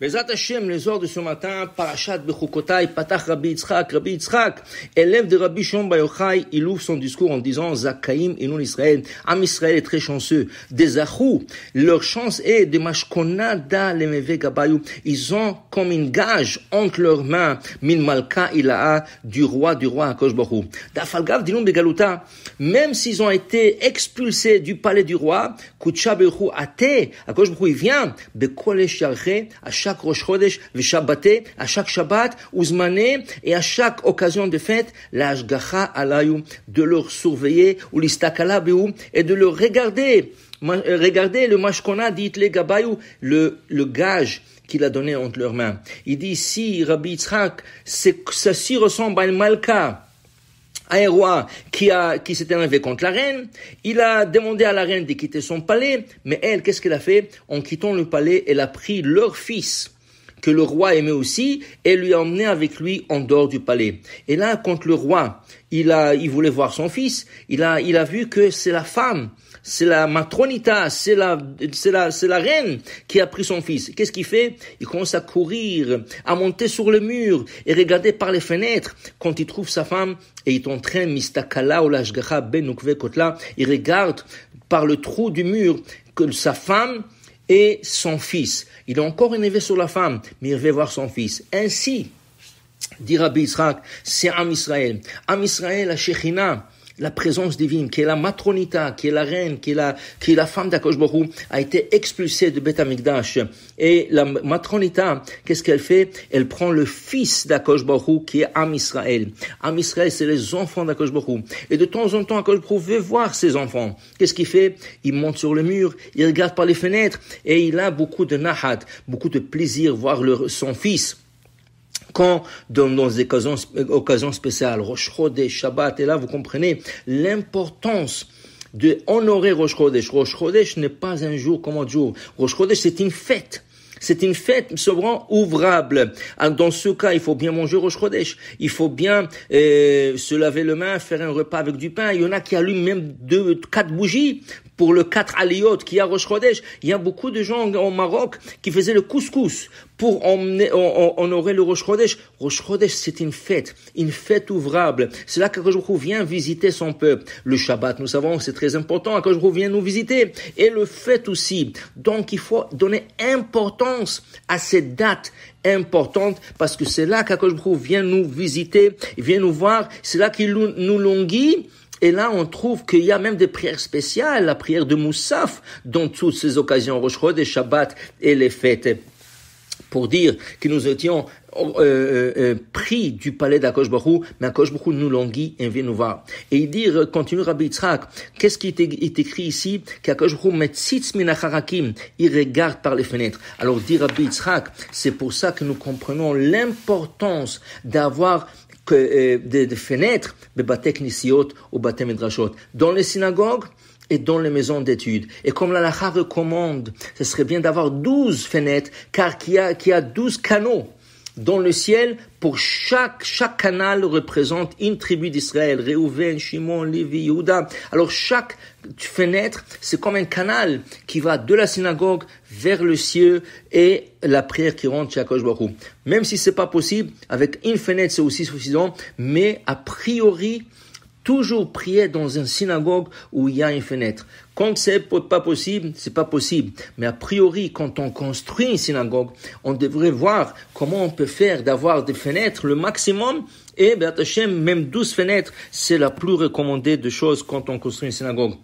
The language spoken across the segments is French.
Bezat Hashem, les heures de ce matin, Parashat Bechukotai, Patach Rabbi Yitzhak, Rabbi Yitzhak, élève de Rabbi Shon Bayochai, il ouvre son discours en disant Zakaim et non Israël. Am Israël est très chanceux. Des Achou, leur chance est de Mashkona da Lemeve Gabayou. Ils ont comme une gage entre leurs mains, Min Malka Ilaha, du roi, du roi Akosh Baruch. Dafalgav Dinum Begaluta, même s'ils ont été expulsés du palais du roi, Kucha Bechu Ate, Akosh Baruch, il vient, Bekolesh Yarche, chaque Rosh Chodesh, Vishabate, à chaque Shabbat, Uzmane, et à chaque occasion de fête, la Alayu, de leur surveiller, ou l'Istakala et de leur regarder. Regardez le mashkona dit le gabayou, le, gage qu'il a donné entre leurs mains. Il dit, si Rabbi Yitzhak, ceci ressemble à un malka, un roi qui a qui s'était élevé contre la reine, il a demandé à la reine de quitter son palais, mais elle, qu'est-ce qu'elle a fait? En quittant le palais, elle a pris leur fils que le roi aimait aussi et lui a emmené avec lui en dehors du palais. Et là, quand le roi, il a, il voulait voir son fils, il a, il a vu que c'est la femme, c'est la matronita, c'est la, c'est la, c'est la reine qui a pris son fils. Qu'est-ce qu'il fait? Il commence à courir, à monter sur le mur et regarder par les fenêtres quand il trouve sa femme et il est en train, mistakala ou ben kotla, il regarde par le trou du mur que sa femme et son fils. Il est encore énervé sur la femme, mais il veut voir son fils. Ainsi, dit Rabbi Israq, c'est Am Israël. Am Israël, la Shekhinah, la présence divine, qui est la matronita, qui est la reine, qui est la, qui est la femme d'Akosh a été expulsée de Beth Amikdash. Et la matronita, qu'est-ce qu'elle fait? Elle prend le fils d'Akosh qui est Am Israël. Am Israël, c'est les enfants d'Akosh Et de temps en temps, Akosh veut voir ses enfants. Qu'est-ce qu'il fait? Il monte sur le mur, il regarde par les fenêtres, et il a beaucoup de nahat, beaucoup de plaisir voir son fils quand dans, des occasions, occasions spéciales, Rosh Chodesh, Shabbat, et là vous comprenez l'importance de honorer Rosh Chodesh. Rosh n'est pas un jour comme un jour. Rosh Chodesh, c'est une fête. C'est une fête souvent ouvrable. Ah, dans ce cas, il faut bien manger Rosh Chodesh. Il faut bien euh, se laver les mains, faire un repas avec du pain. Il y en a qui allument même deux, quatre bougies pour le 4 Aliyot qui a Rosh Chodesh. Il y a beaucoup de gens au Maroc qui faisaient le couscous pour emmener, honorer le Rosh Chodesh. Rosh c'est une fête, une fête ouvrable. C'est là qu'Akadosh vient visiter son peuple. Le Shabbat, nous savons, c'est très important. Akadosh vient nous visiter. Et le fête aussi. Donc, il faut donner importance à cette date importante parce que c'est là qu'Akadosh vient nous visiter, vient nous voir. C'est là qu'il nous longuit et là, on trouve qu'il y a même des prières spéciales, la prière de Moussaf, dans toutes ces occasions, Rosh des Shabbat et les fêtes pour dire que nous étions euh, euh, euh pris du palais d'Akosh mais Akosh Baruch nous languit et vient nous voir. Et il dit, continue Rabbi Yitzhak, qu'est-ce qui est écrit ici? Qu'Akosh Baruch minacharakim, il regarde par les fenêtres. Alors dit Rabbi Yitzhak, c'est pour ça que nous comprenons l'importance d'avoir que, euh, des, des, fenêtres, ou dans les synagogues et dans les maisons d'études. Et comme la Lacha recommande, ce serait bien d'avoir douze fenêtres, car y a, qu'il y a douze canaux dans le ciel, pour chaque, chaque canal représente une tribu d'Israël. Réhouven, Shimon, Lévi, Yehuda. Alors chaque fenêtre, c'est comme un canal qui va de la synagogue vers le ciel et la prière qui rentre chez Akash Même si c'est pas possible, avec une fenêtre c'est aussi suffisant, mais a priori, toujours prier dans une synagogue où il y a une fenêtre. Quand c'est pas possible, c'est pas possible. Mais a priori, quand on construit une synagogue, on devrait voir comment on peut faire d'avoir des fenêtres le maximum. Et, même 12 fenêtres, c'est la plus recommandée de choses quand on construit une synagogue.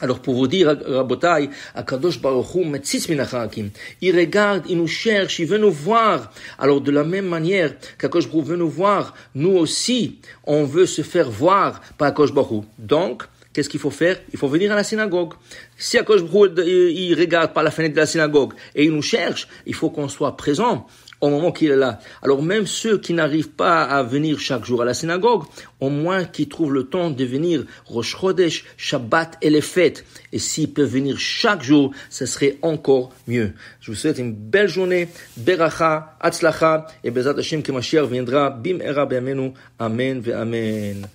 Alors pour vous dire, Rabotai, Akadosh Baruch Hu il regarde, il nous cherche, il veut nous voir. Alors de la même manière qu'Akadosh veut nous voir, nous aussi, on veut se faire voir par Akadosh Baruch Donc, qu'est-ce qu'il faut faire? Il faut venir à la synagogue. Si Baruch il regarde par la fenêtre de la synagogue et il nous cherche, il faut qu'on soit présent au moment qu'il est là. Alors même ceux qui n'arrivent pas à venir chaque jour à la synagogue, au moins qu'ils trouvent le temps de venir Rosh Chodesh, Shabbat et les fêtes. Et s'ils peuvent venir chaque jour, ce serait encore mieux. Je vous souhaite une belle journée, Beracha, Atzlacha, et Bezat Hashem que Mashiach viendra, Bim Era Amen ve Amen.